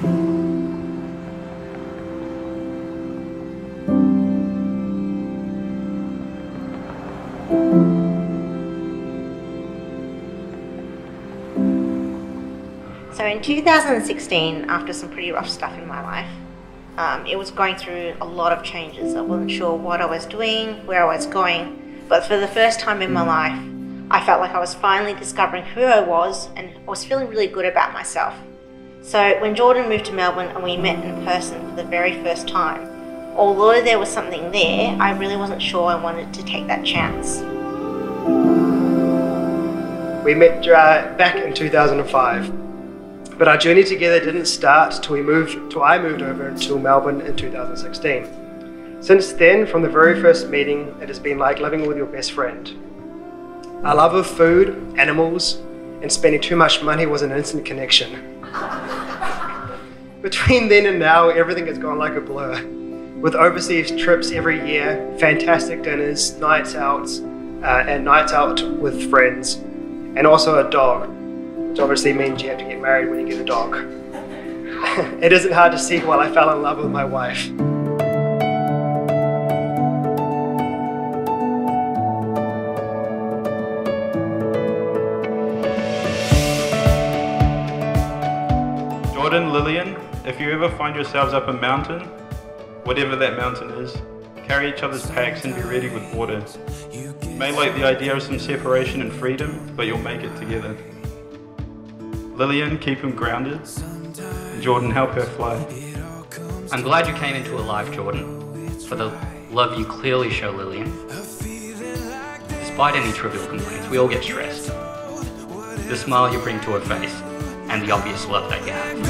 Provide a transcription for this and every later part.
So in 2016, after some pretty rough stuff in my life, um, it was going through a lot of changes. I wasn't sure what I was doing, where I was going, but for the first time in my life, I felt like I was finally discovering who I was and I was feeling really good about myself. So when Jordan moved to Melbourne and we met in person for the very first time, although there was something there, I really wasn't sure I wanted to take that chance. We met uh, back in 2005, but our journey together didn't start till we moved, till I moved over to Melbourne in 2016. Since then, from the very first meeting, it has been like living with your best friend. Our love of food, animals, and spending too much money was an instant connection. Between then and now, everything has gone like a blur. With overseas trips every year, fantastic dinners, nights out, uh, and nights out with friends, and also a dog, which obviously means you have to get married when you get a dog. it isn't hard to see why I fell in love with my wife. Lilian, if you ever find yourselves up a mountain, whatever that mountain is, carry each other's packs and be ready with water. You may like the idea of some separation and freedom, but you'll make it together. Lilian, keep him grounded. Jordan, help her fly. I'm glad you came into a life, Jordan, for the love you clearly show Lilian. Despite any trivial complaints, we all get stressed. The smile you bring to her face, and the obvious love that you have.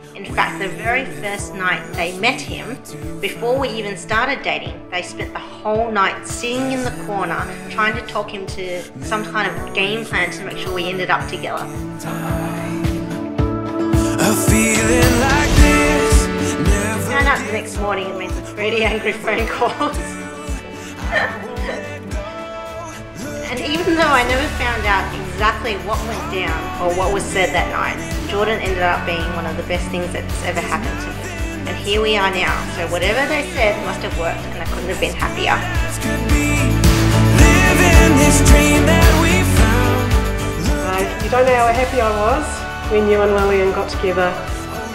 In fact, the very first night they met him, before we even started dating, they spent the whole night sitting in the corner trying to talk him to some kind of game plan to make sure we ended up together. Found out the next morning and made some pretty angry phone calls. and even though I never found out exactly what went down or what was said that night, Jordan ended up being one of the best things that's ever happened to me. And here we are now, so whatever they said must have worked and I couldn't have been happier. you don't know how happy I was when you and Lilian got together.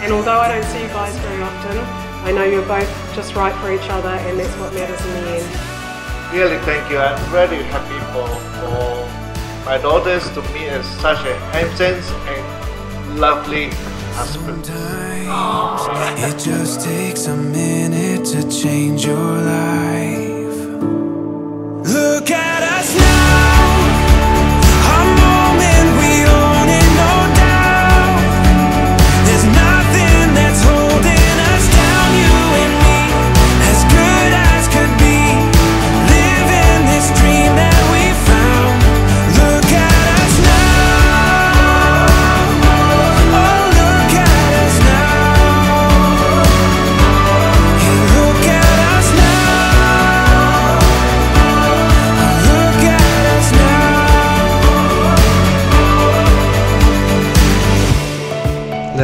And although I don't see you guys very often, I know you're both just right for each other and that's what matters in the end. Really thank you. I'm very happy for, for my daughters to meet as such a handsome and lovely it just takes a minute to change your life.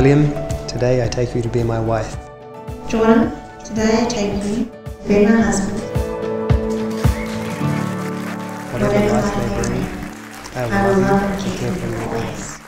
Lilian, today I take you to be my wife. Jordan, today I take you to be my husband. Whatever, Whatever life may bring, I will love and care for you